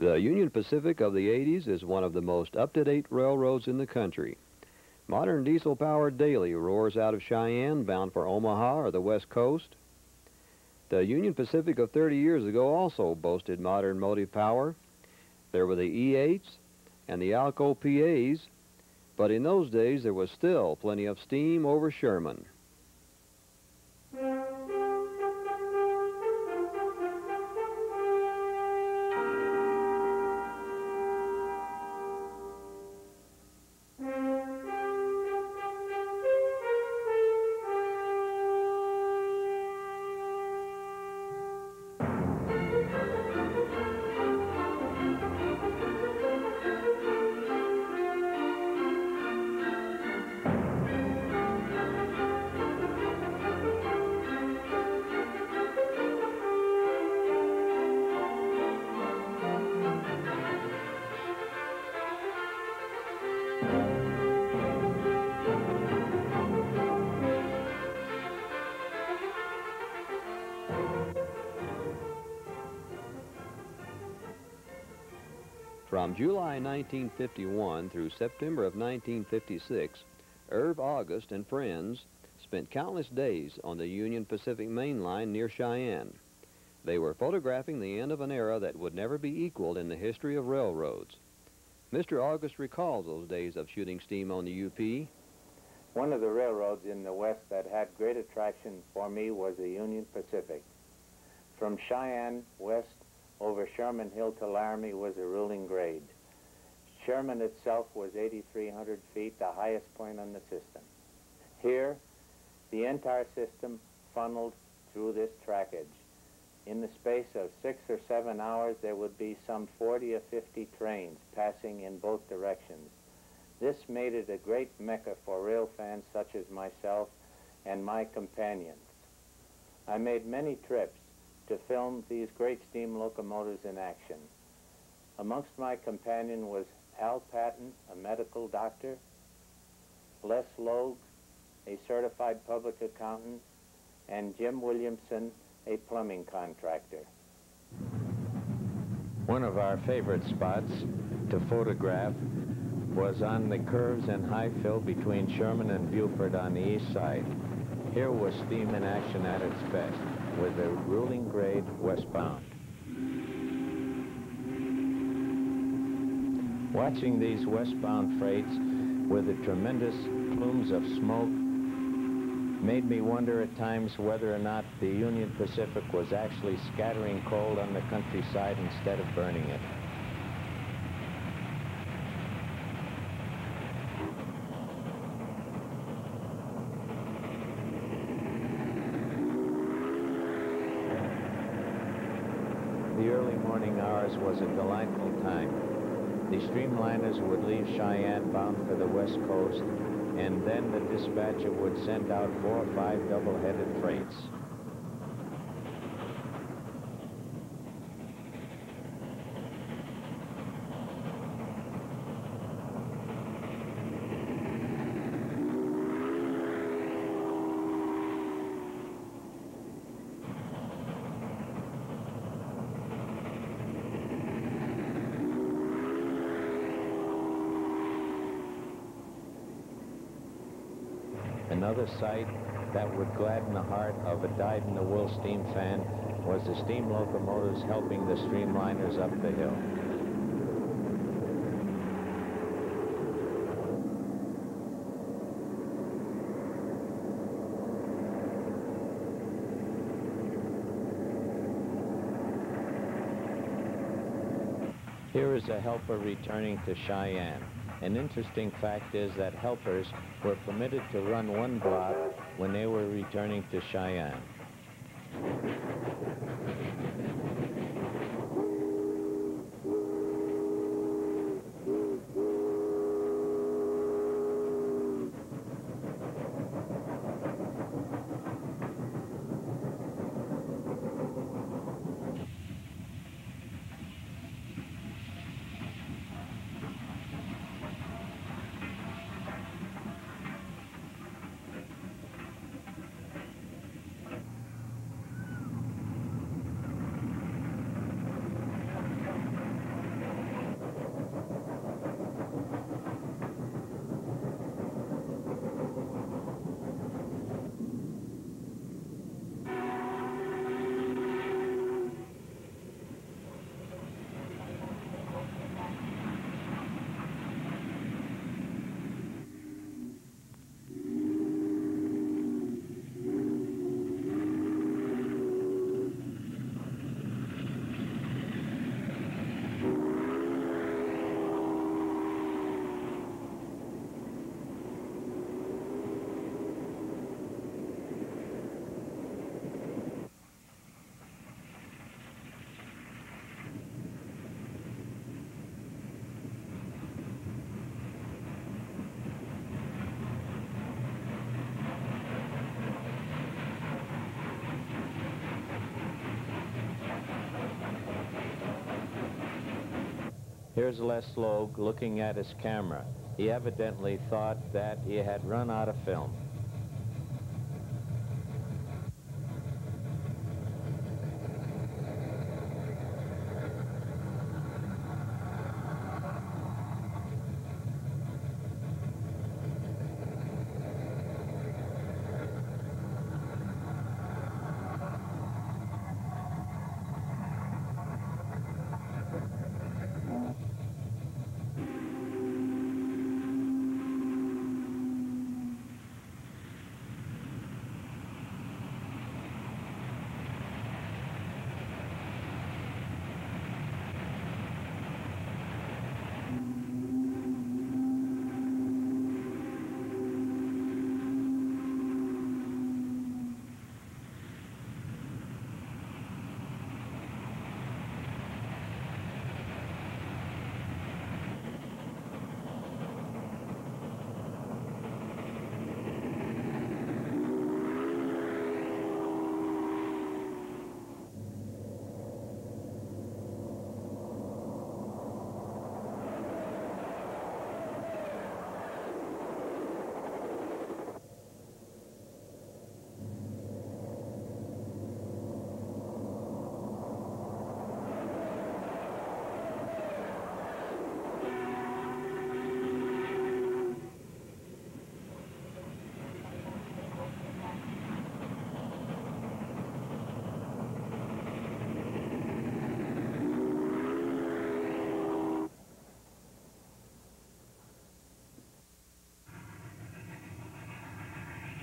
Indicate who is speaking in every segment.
Speaker 1: The Union Pacific of the 80s is one of the most up-to-date railroads in the country. Modern diesel-powered daily roars out of Cheyenne bound for Omaha or the West Coast. The Union Pacific of 30 years ago also boasted modern motive power. There were the E8s and the Alco PAs, but in those days there was still plenty of steam over Sherman. July 1951 through September of 1956, Irv August and friends spent countless days on the Union Pacific Main Line near Cheyenne. They were photographing the end of an era that would never be equaled in the history of railroads. Mr. August recalls those days of shooting steam on the UP.
Speaker 2: One of the railroads in the West that had great attraction for me was the Union Pacific. From Cheyenne west over Sherman Hill to Laramie was a ruling grade. Sherman itself was 8,300 feet, the highest point on the system. Here, the entire system funneled through this trackage. In the space of six or seven hours, there would be some 40 or 50 trains passing in both directions. This made it a great mecca for rail fans such as myself and my companions. I made many trips to film these great steam locomotives in action. Amongst my companion was Al Patton, a medical doctor, Les Logue, a certified public accountant, and Jim Williamson, a plumbing contractor.
Speaker 3: One of our favorite spots to photograph was on the curves and high fill between Sherman and Buford on the east side. Here was steam in action at its best with a ruling grade westbound. Watching these westbound freights with the tremendous plumes of smoke made me wonder at times whether or not the Union Pacific was actually scattering coal on the countryside instead of burning it. Was a delightful time. The streamliners would leave Cheyenne bound for the west coast, and then the dispatcher would send out four or five double-headed freights. Another sight that would gladden the heart of a dyed-in-the-wool steam fan was the steam locomotives helping the streamliners up the hill. Here is a helper returning to Cheyenne. An interesting fact is that helpers were permitted to run one block when they were returning to Cheyenne. Here's Les Logue looking at his camera. He evidently thought that he had run out of film.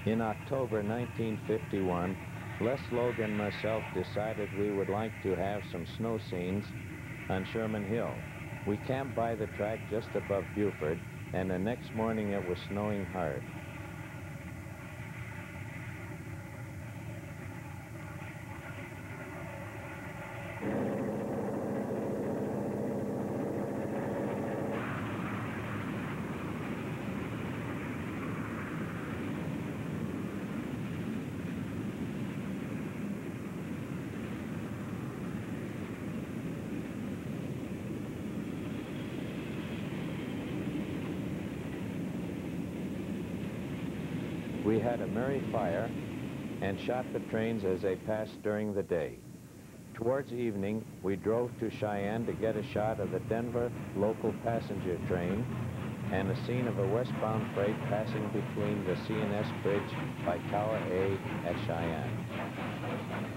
Speaker 3: In October 1951, Les Logan and myself decided we would like to have some snow scenes on Sherman Hill. We camped by the track just above Buford, and the next morning it was snowing hard. We had a merry fire and shot the trains as they passed during the day. Towards evening, we drove to Cheyenne to get a shot of the Denver local passenger train and a scene of a westbound freight passing between the C&S Bridge by Tower A at Cheyenne.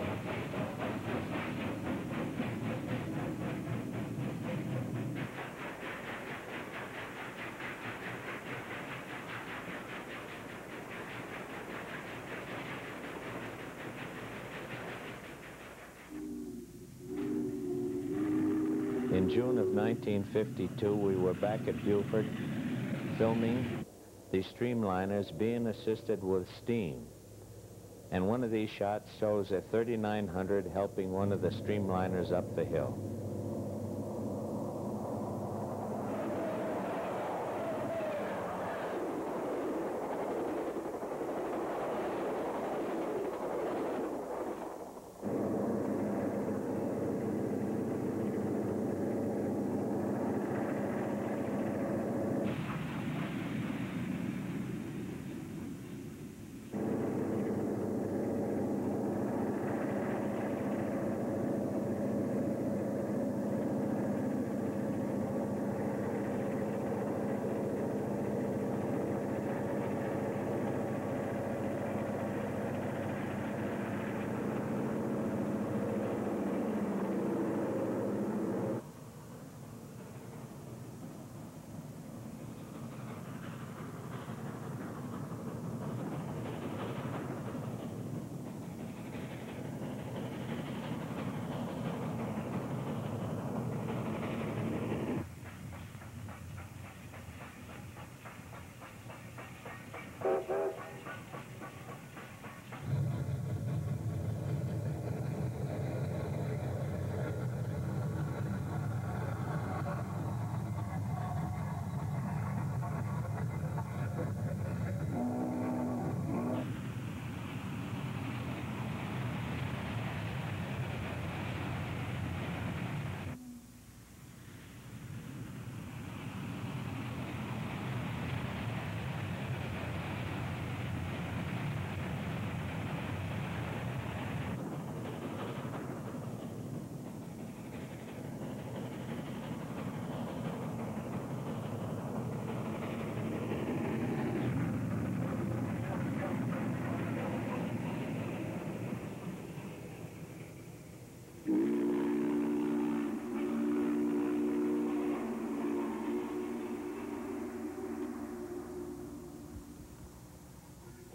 Speaker 3: 1952, we were back at Buford filming the streamliners being assisted with steam. And one of these shots shows a 3900 helping one of the streamliners up the hill.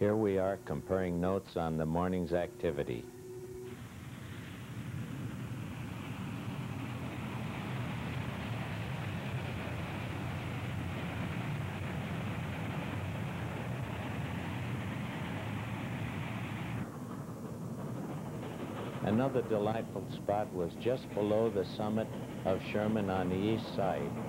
Speaker 3: Here we are comparing notes on the morning's activity. Another delightful spot was just below the summit of Sherman on the east side.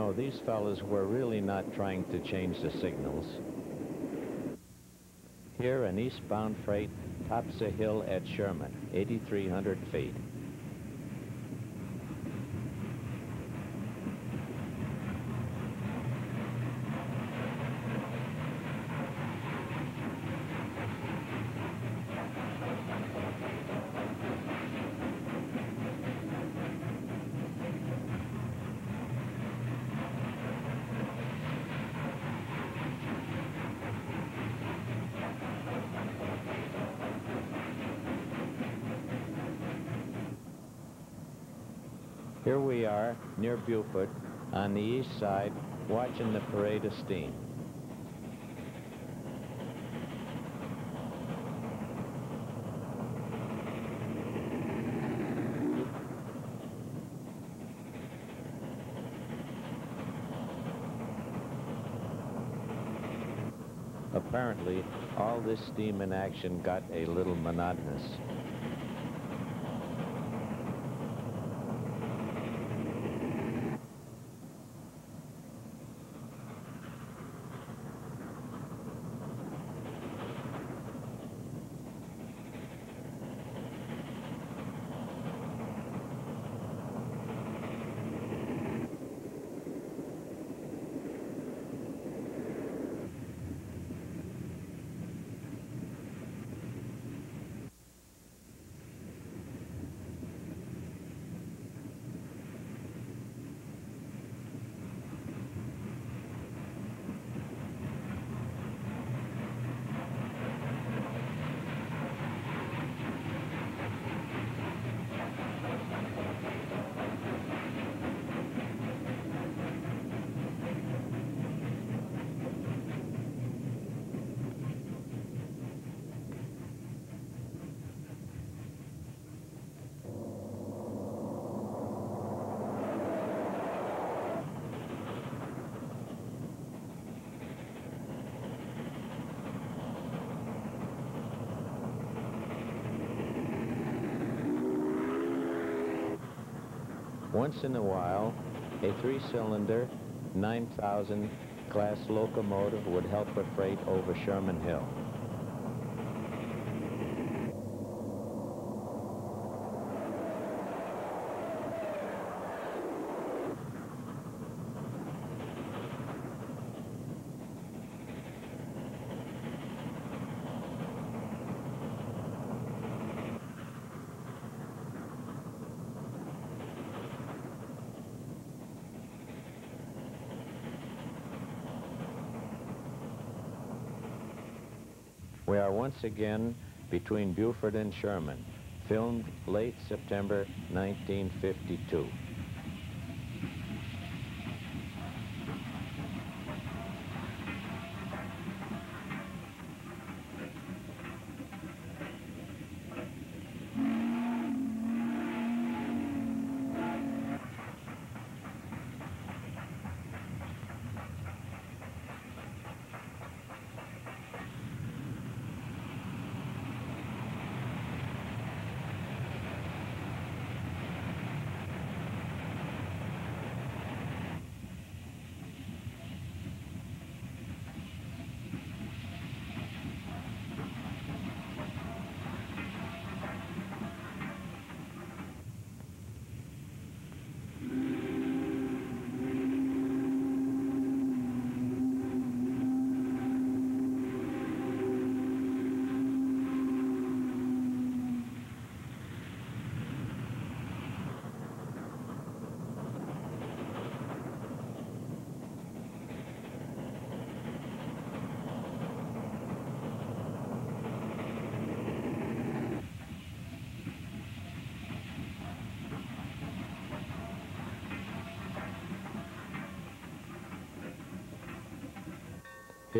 Speaker 3: No, these fellows were really not trying to change the signals. Here, an eastbound freight tops a hill at Sherman, 8,300 feet. Here we are near Buford on the east side watching the parade of steam. Apparently, all this steam in action got a little monotonous. Once in a while, a three-cylinder 9,000 class locomotive would help a freight over Sherman Hill. We are once again between Buford and Sherman, filmed late September 1952.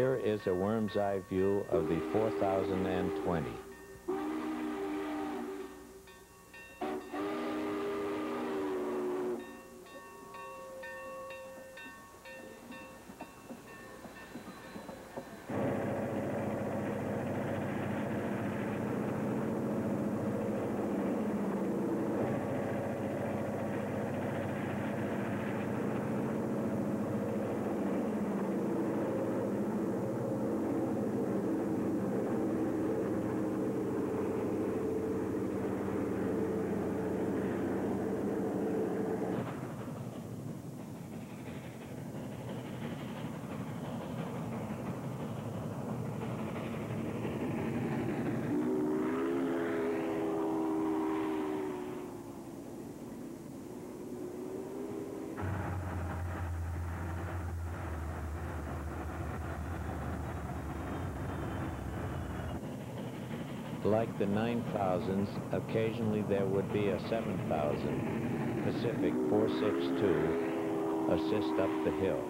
Speaker 3: Here is a worm's eye view of the 4020. Like the 9000s, occasionally there would be a 7000 Pacific 462 assist up the hill.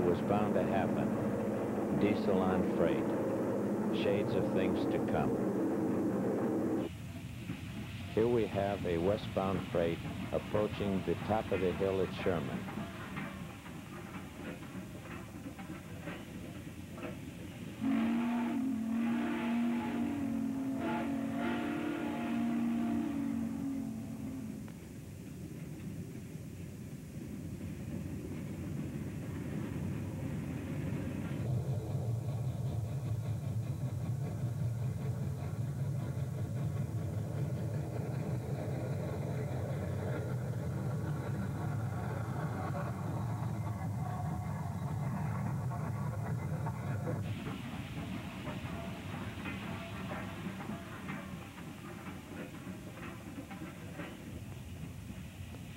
Speaker 3: It was bound to happen. Diesel on freight. Shades of things to come. Here we have a westbound freight approaching the top of the hill at Sherman.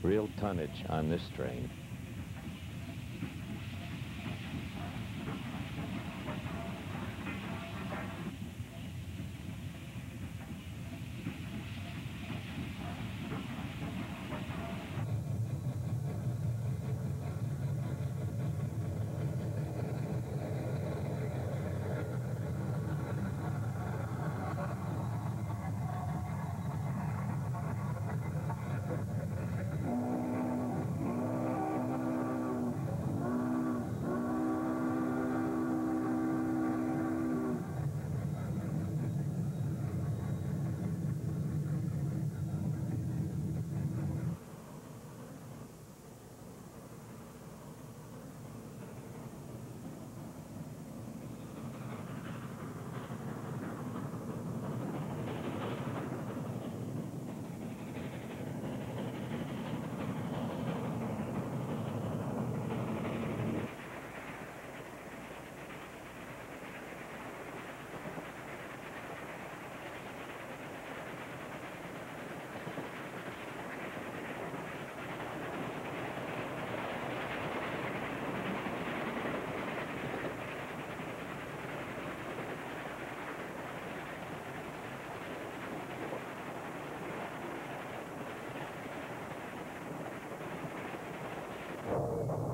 Speaker 3: Real tonnage on this train.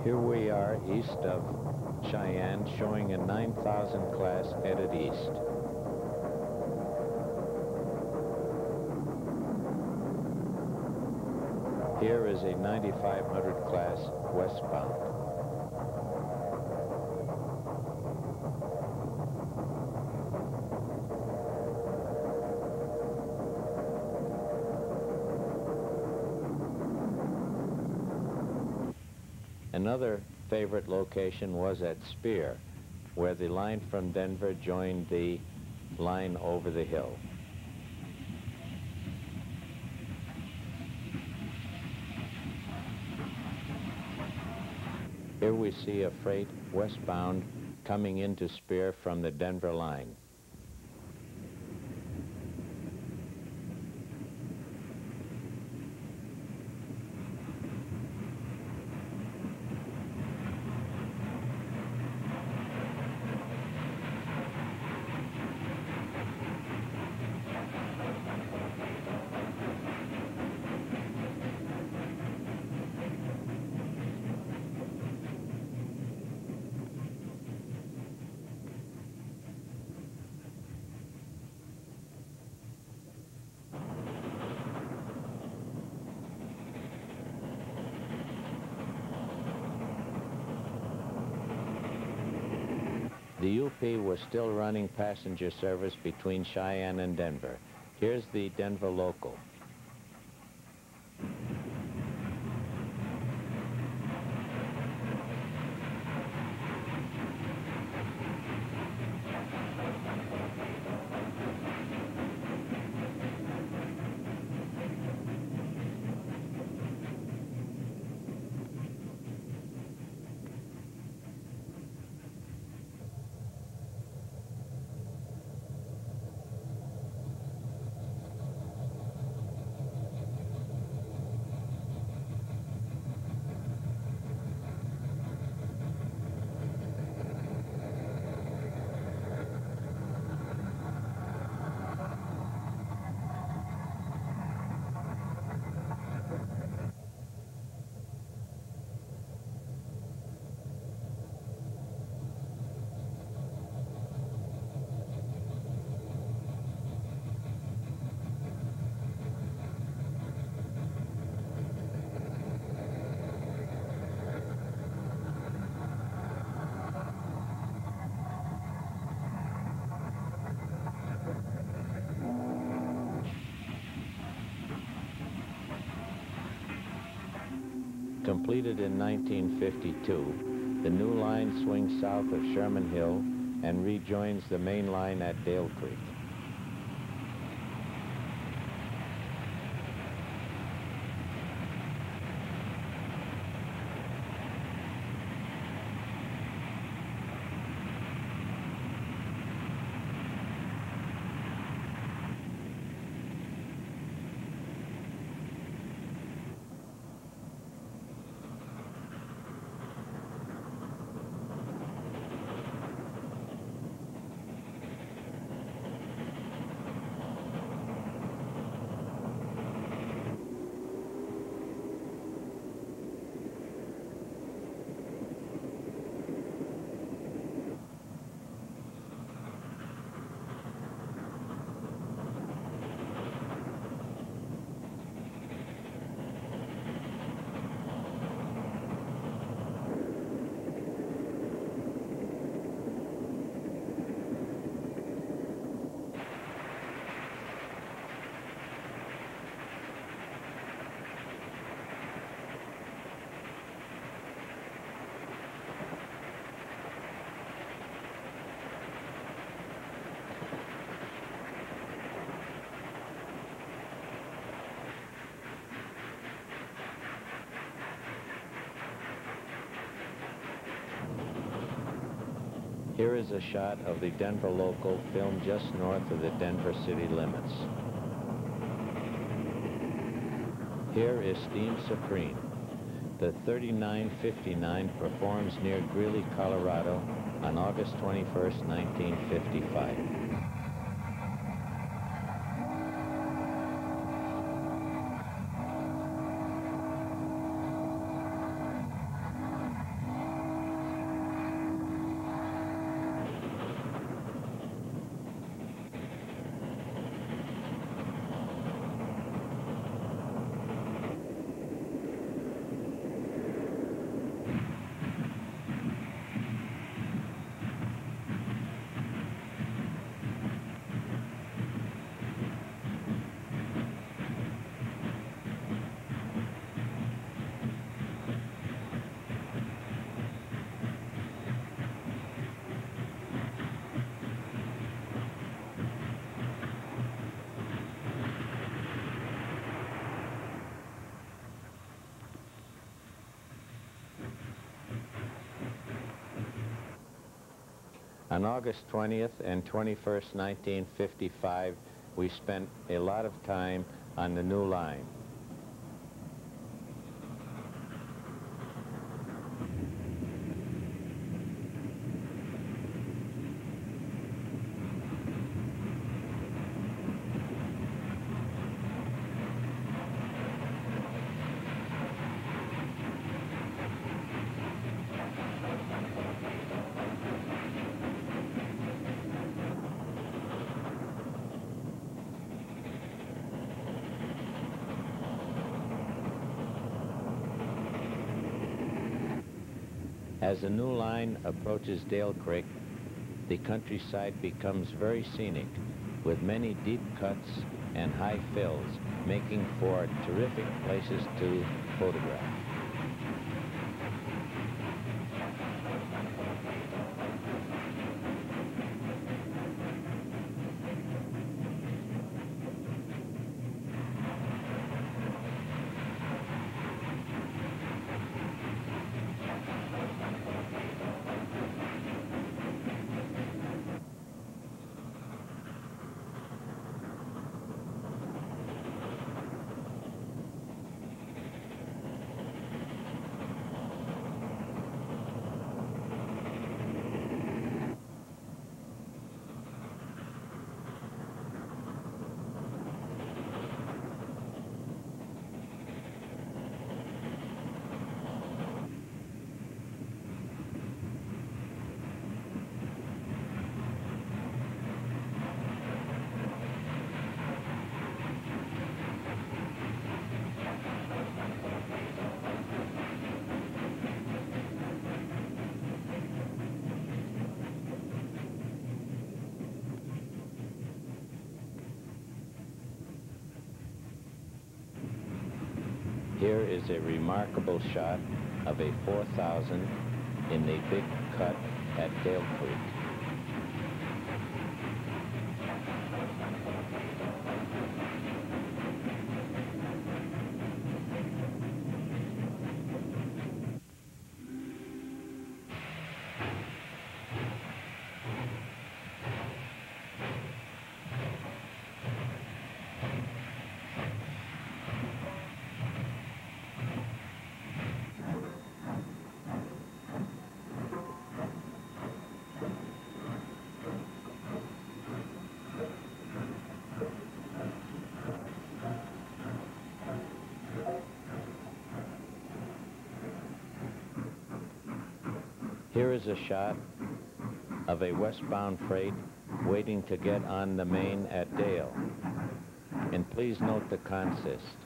Speaker 3: Here we are east of Cheyenne, showing a 9000 class headed east. Here is a 9500 class westbound. Another favorite location was at Speer, where the line from Denver joined the line over the hill. Here we see a freight westbound coming into Speer from the Denver line. The UP was still running passenger service between Cheyenne and Denver. Here's the Denver local. Completed in 1952, the new line swings south of Sherman Hill and rejoins the main line at Dale Creek. Here is a shot of the Denver local filmed just north of the Denver city limits. Here is Steam Supreme. The 3959 performs near Greeley, Colorado on August 21, 1955. August 20th and 21st, 1955, we spent a lot of time on the new line. As the new line approaches Dale Creek, the countryside becomes very scenic, with many deep cuts and high fills, making for terrific places to photograph. Here is a remarkable shot of a 4000 in the big cut at Dale Creek. Here is a shot of a westbound freight waiting to get on the main at Dale. And please note the consist.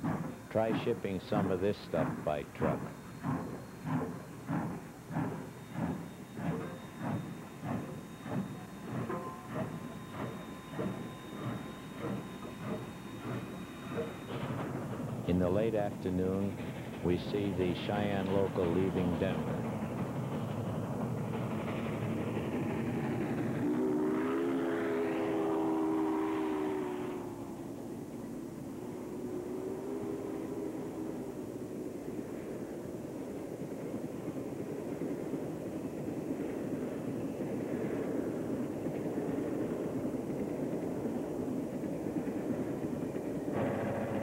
Speaker 3: Try shipping some of this stuff by truck. In the late afternoon, we see the Cheyenne local leaving Denver.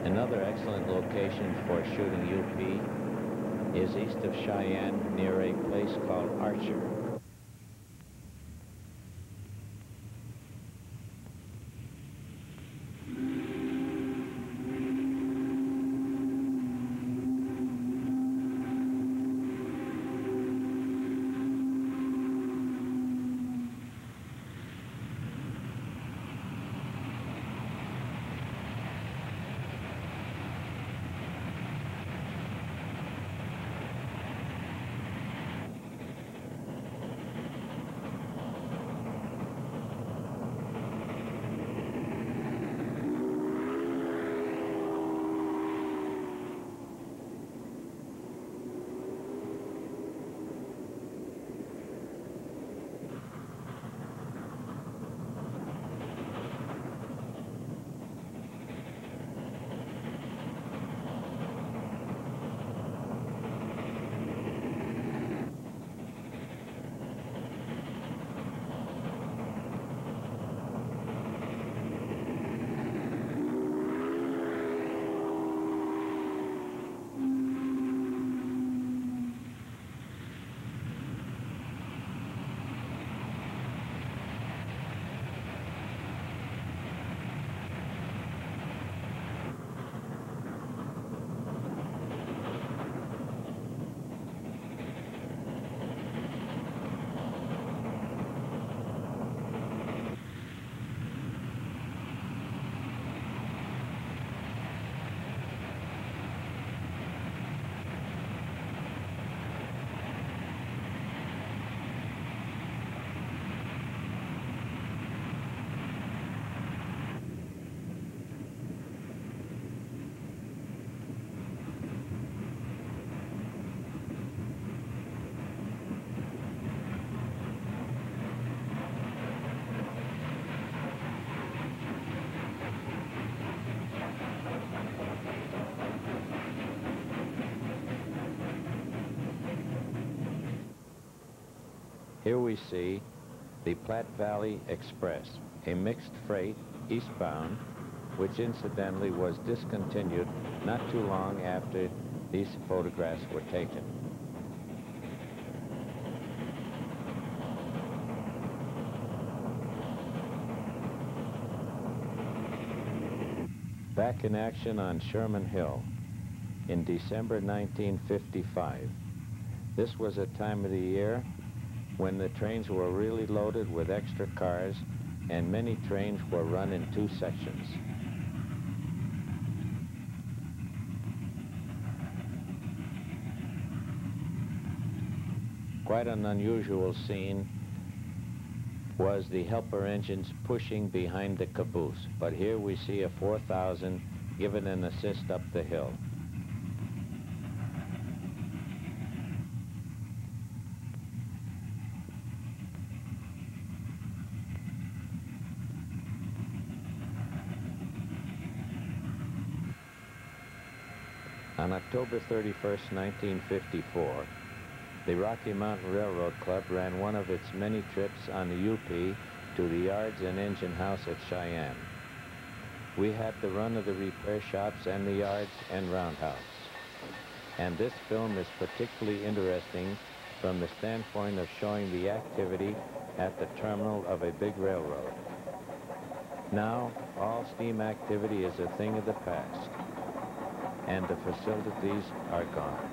Speaker 3: Another excellent location for shooting UP is east of Cheyenne near a place called Archer. Here we see the Platte Valley Express, a mixed freight eastbound, which incidentally was discontinued not too long after these photographs were taken. Back in action on Sherman Hill in December 1955. This was a time of the year when the trains were really loaded with extra cars and many trains were run in two sections. Quite an unusual scene was the helper engines pushing behind the caboose, but here we see a 4000 given an assist up the hill. On October 31st, 1954, the Rocky Mountain Railroad Club ran one of its many trips on the UP to the yards and engine house at Cheyenne. We had the run of the repair shops and the yards and roundhouse. And this film is particularly interesting from the standpoint of showing the activity at the terminal of a big railroad. Now, all steam activity is a thing of the past and the facilities are gone.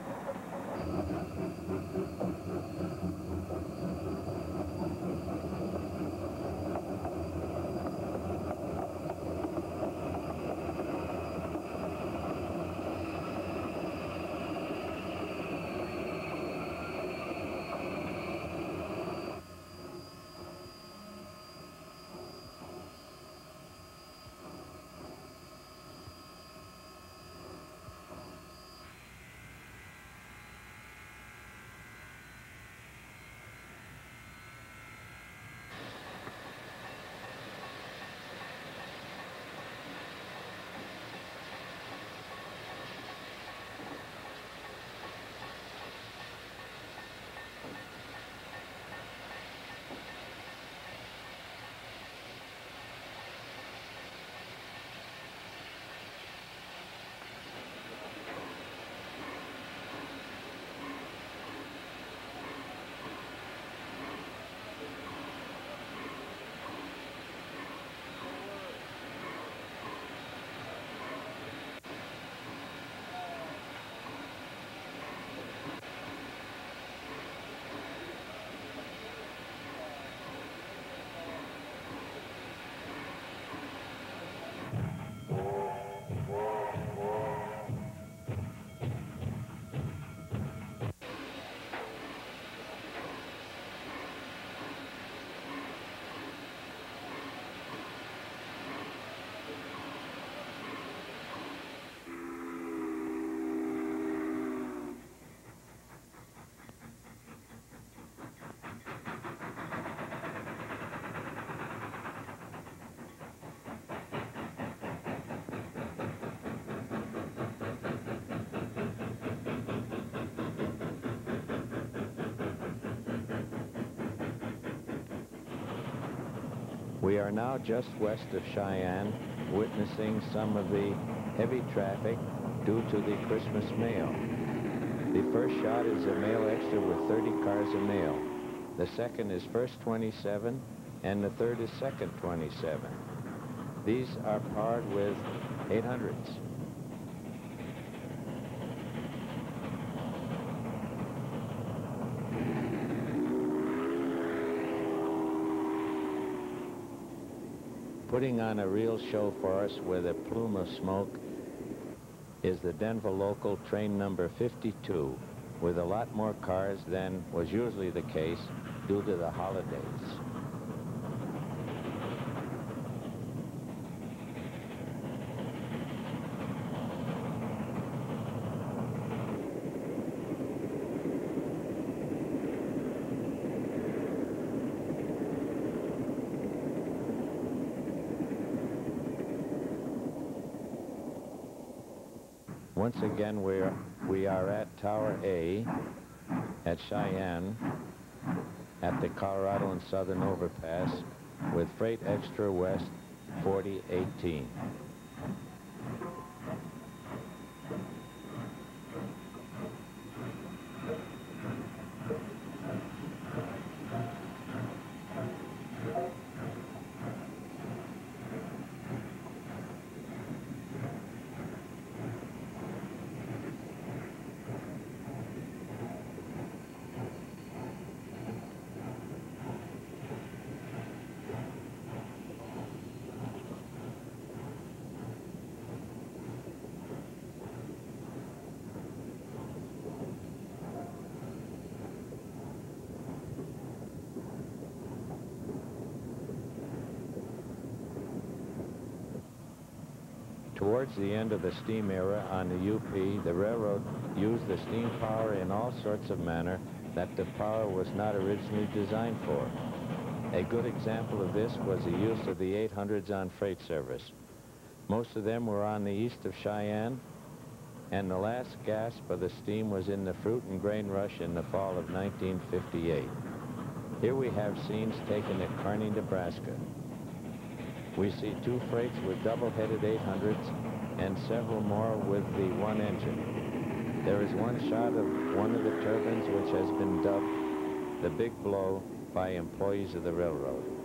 Speaker 3: We are now just west of Cheyenne, witnessing some of the heavy traffic due to the Christmas mail. The first shot is a mail extra with 30 cars of mail. The second is first 27, and the third is second 27. These are powered with 800s. Putting on a real show for us with a plume of smoke is the Denver local train number 52 with a lot more cars than was usually the case due to the holidays. Once again, we're, we are at Tower A at Cheyenne, at the Colorado and Southern Overpass with freight extra west 4018. Towards the end of the steam era on the UP, the railroad used the steam power in all sorts of manner that the power was not originally designed for. A good example of this was the use of the 800s on freight service. Most of them were on the east of Cheyenne, and the last gasp of the steam was in the fruit and grain rush in the fall of 1958. Here we have scenes taken at Kearney, Nebraska. We see two freights with double-headed 800s and several more with the one engine. There is one shot of one of the turbines which has been dubbed the Big Blow by employees of the railroad.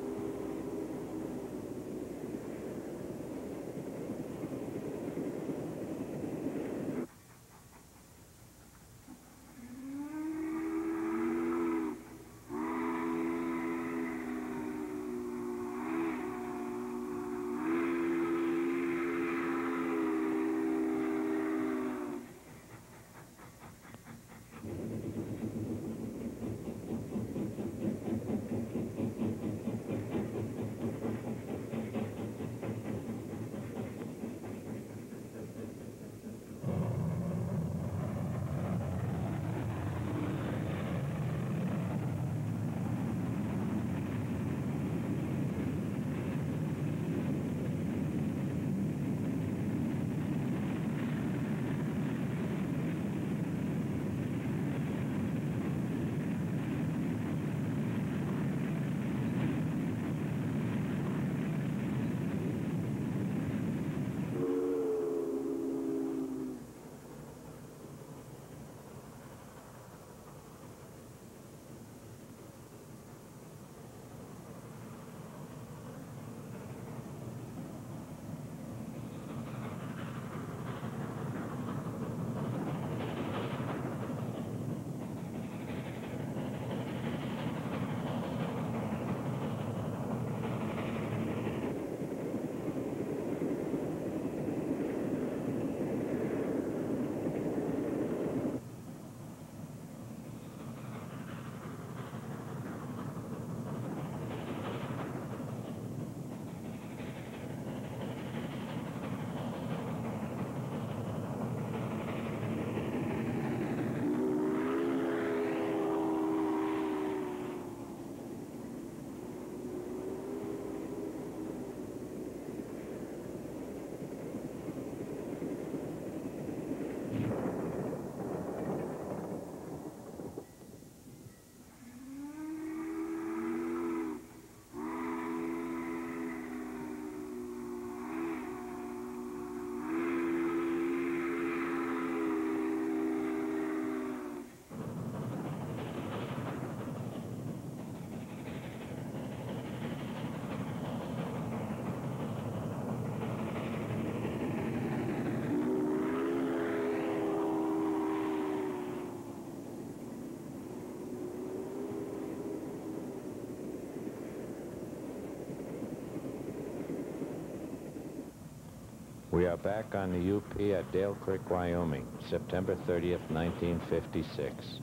Speaker 3: We are back on the UP at Dale Creek, Wyoming, September 30th, 1956.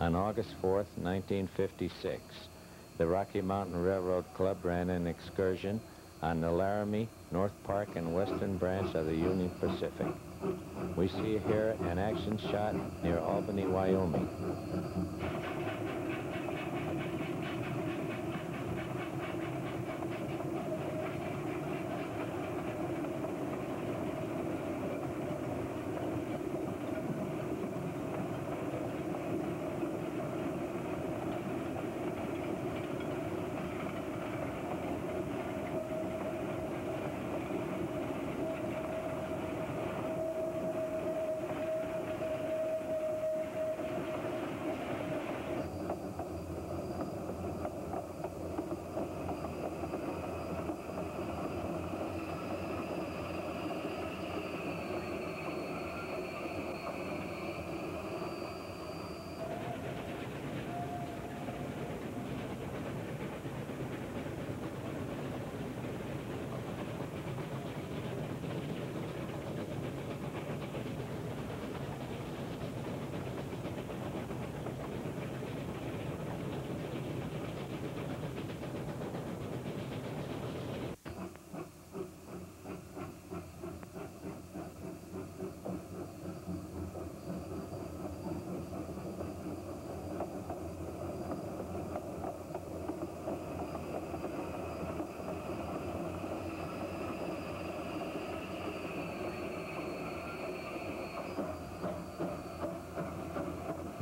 Speaker 3: On August 4th, 1956, the Rocky Mountain Railroad Club ran an excursion on the Laramie, North Park, and Western branch of the Union Pacific. We see here an action shot near Albany, Wyoming.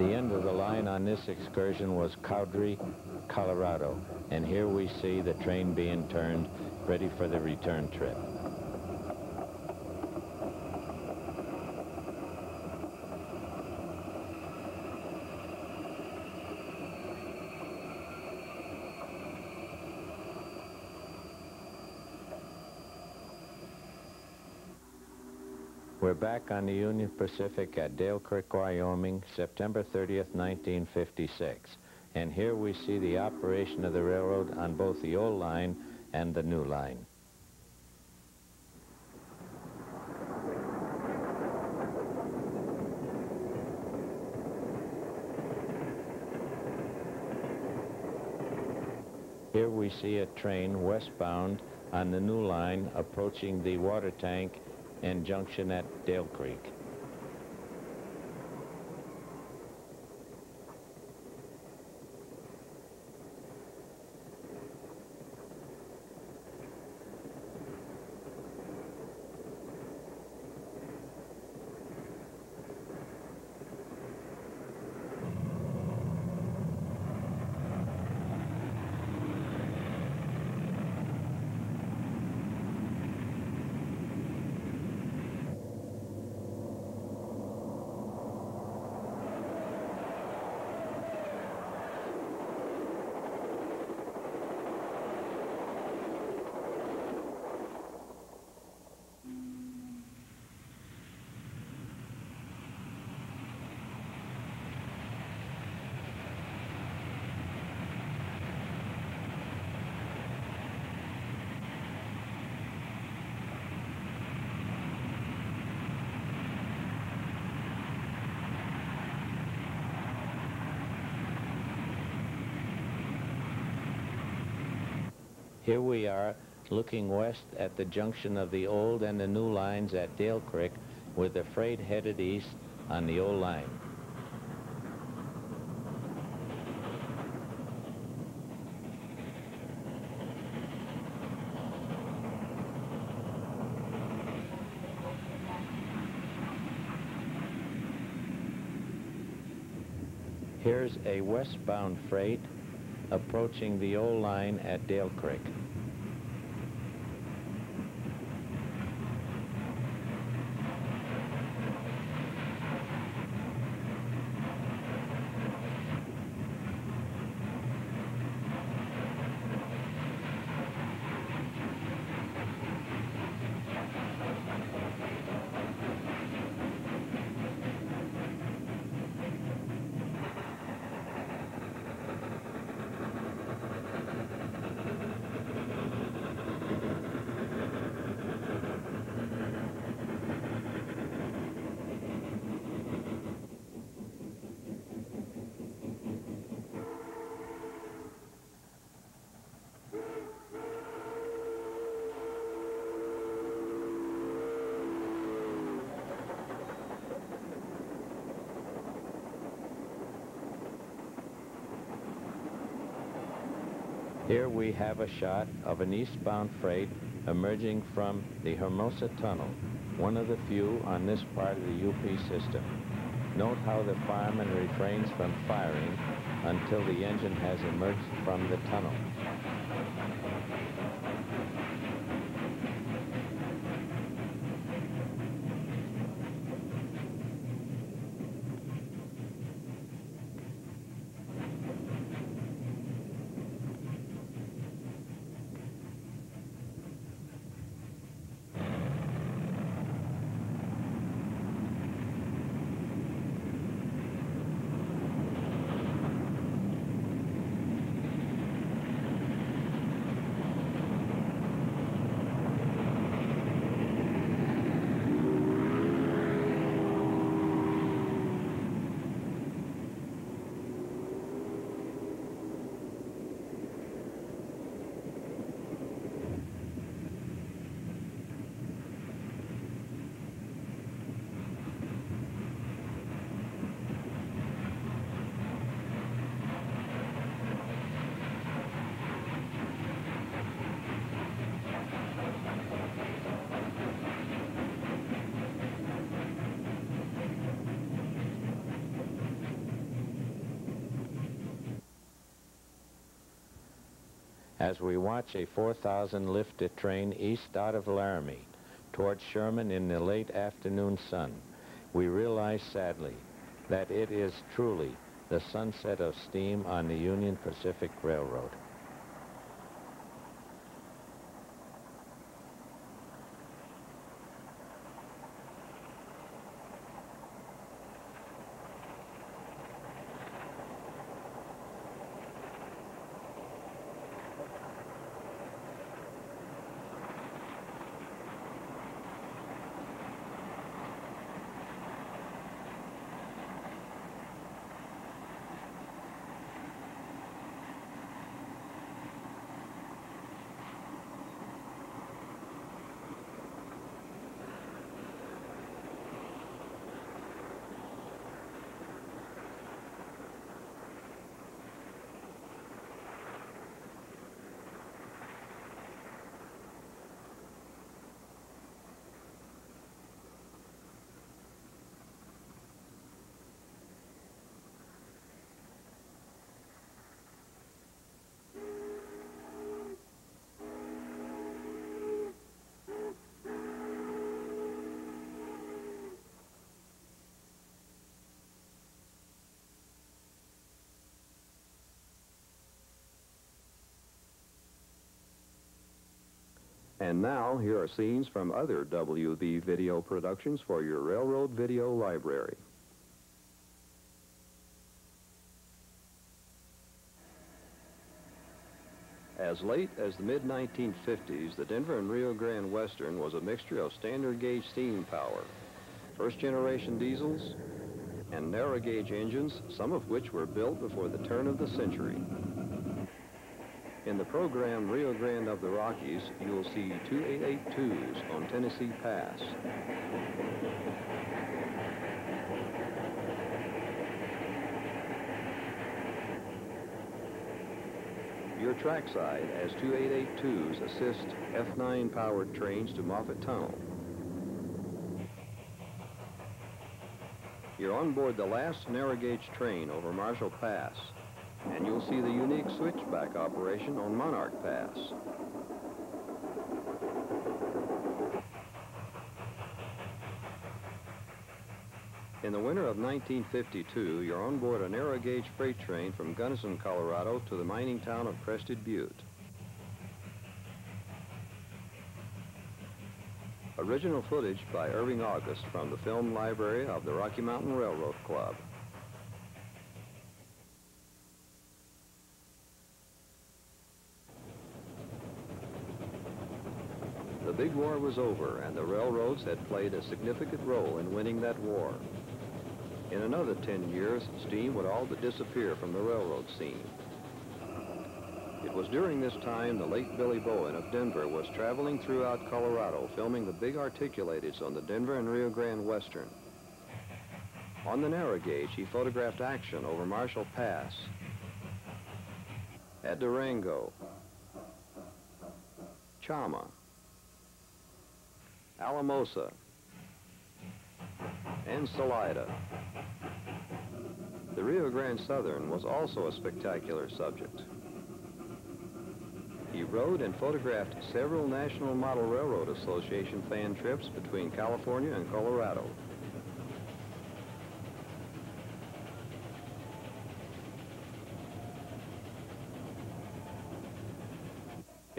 Speaker 3: The end of the line on this excursion was Cowdrey, Colorado, and here we see the train being turned, ready for the return trip. We're back on the Union Pacific at Dale Creek, Wyoming, September 30th, 1956. And here we see the operation of the railroad on both the old line and the new line. Here we see a train westbound on the new line approaching the water tank and junction at Dale Creek. Here we are looking west at the junction of the old and the new lines at Dale Creek with the freight headed east on the old line. Here's a westbound freight approaching the old line at Dale Creek. We have a shot of an eastbound freight emerging from the Hermosa Tunnel, one of the few on this part of the UP system. Note how the fireman refrains from firing until the engine has emerged from the tunnel. As we watch a 4,000 lifted train east out of Laramie towards Sherman in the late afternoon sun, we realize sadly that it is truly the sunset of steam on the Union Pacific Railroad.
Speaker 1: And now, here are scenes from other WB video productions for your Railroad Video Library. As late as the mid-1950s, the Denver and Rio Grande Western was a mixture of standard gauge steam power, first-generation diesels, and narrow gauge engines, some of which were built before the turn of the century. In the program Rio Grande of the Rockies, you'll see 2882s on Tennessee Pass. Your trackside as 2882s assist F9 powered trains to Moffat Tunnel. You're on board the last narrow gauge train over Marshall Pass and you'll see the unique switchback operation on Monarch Pass. In the winter of 1952, you're on board a narrow gauge freight train from Gunnison, Colorado to the mining town of Crested Butte. Original footage by Irving August from the film library of the Rocky Mountain Railroad Club. The big war was over, and the railroads had played a significant role in winning that war. In another 10 years, steam would all but disappear from the railroad scene. It was during this time the late Billy Bowen of Denver was traveling throughout Colorado filming the big articulateds on the Denver and Rio Grande Western. On the narrow gauge, he photographed action over Marshall Pass, at Durango, Chama, Alamosa, and Salida. The Rio Grande Southern was also a spectacular subject. He rode and photographed several National Model Railroad Association fan trips between California and Colorado.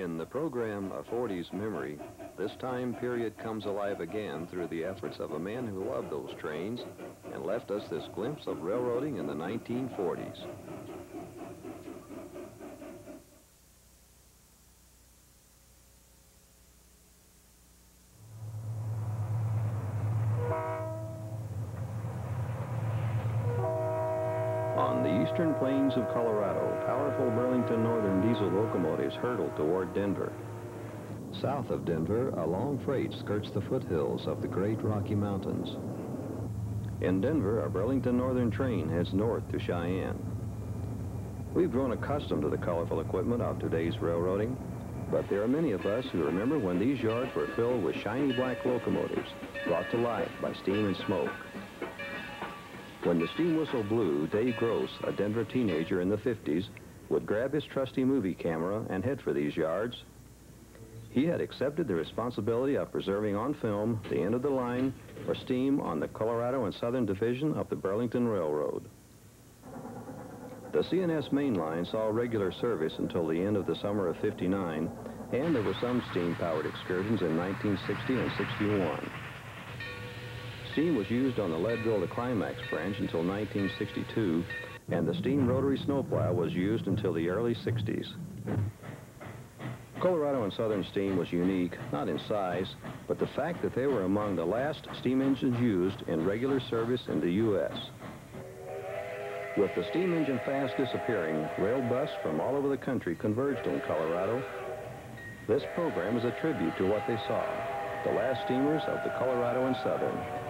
Speaker 1: In the program A 40s Memory, this time period comes alive again through the efforts of a man who loved those trains and left us this glimpse of railroading in the 1940s. On the eastern plains of Colorado, powerful Burlington Northern diesel locomotives hurtle toward Denver. South of Denver, a long freight skirts the foothills of the Great Rocky Mountains. In Denver, a Burlington Northern train heads north to Cheyenne. We've grown accustomed to the colorful equipment of today's railroading, but there are many of us who remember when these yards were filled with shiny black locomotives brought to life by steam and smoke. When the steam whistle blew, Dave Gross, a Denver teenager in the 50s, would grab his trusty movie camera and head for these yards. He had accepted the responsibility of preserving on film the end of the line for steam on the Colorado and Southern Division of the Burlington Railroad. The C&S main line saw regular service until the end of the summer of 59, and there were some steam-powered excursions in 1960 and 61. Steam was used on the Leadville to Climax branch until 1962, and the steam rotary snowplow was used until the early 60s. Colorado and Southern steam was unique, not in size, but the fact that they were among the last steam engines used in regular service in the U.S. With the steam engine fast disappearing, rail bus from all over the country converged on Colorado. This program is a tribute to what they saw, the last steamers of the Colorado and Southern.